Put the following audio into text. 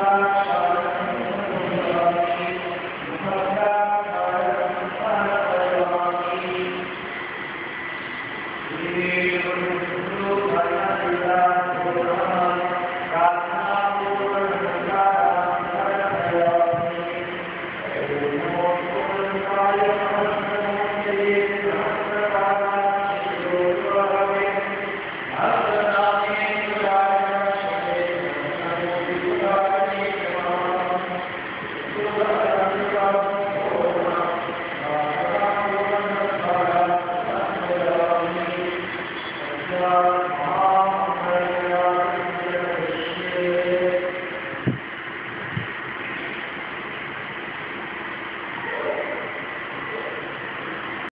Thank you. Amém.